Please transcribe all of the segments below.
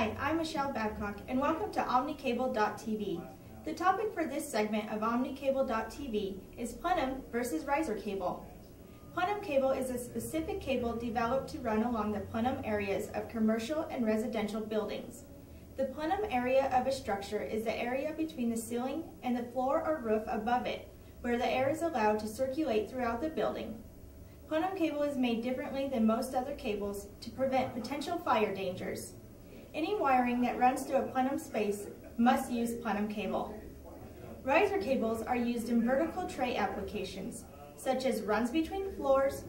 I'm Michelle Babcock, and welcome to OmniCable.tv. The topic for this segment of OmniCable.tv is plenum versus riser cable. Plenum cable is a specific cable developed to run along the plenum areas of commercial and residential buildings. The plenum area of a structure is the area between the ceiling and the floor or roof above it, where the air is allowed to circulate throughout the building. Plenum cable is made differently than most other cables to prevent potential fire dangers. Any wiring that runs through a plenum space must use plenum cable. Riser cables are used in vertical tray applications, such as runs between floors,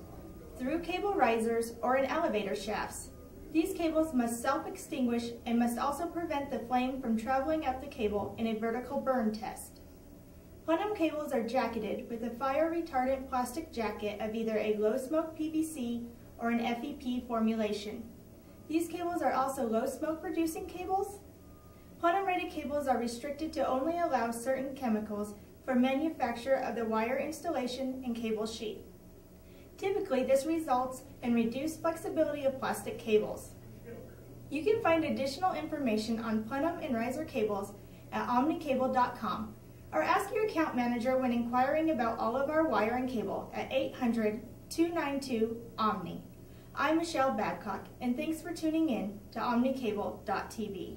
through cable risers, or in elevator shafts. These cables must self-extinguish and must also prevent the flame from traveling up the cable in a vertical burn test. Plenum cables are jacketed with a fire-retardant plastic jacket of either a low-smoke PVC or an FEP formulation. These cables are also low smoke producing cables. Plenum rated cables are restricted to only allow certain chemicals for manufacture of the wire installation and cable sheet. Typically, this results in reduced flexibility of plastic cables. You can find additional information on plenum and riser cables at omnicable.com or ask your account manager when inquiring about all of our wire and cable at 800-292-OMNI. I'm Michelle Babcock, and thanks for tuning in to OmniCable.tv.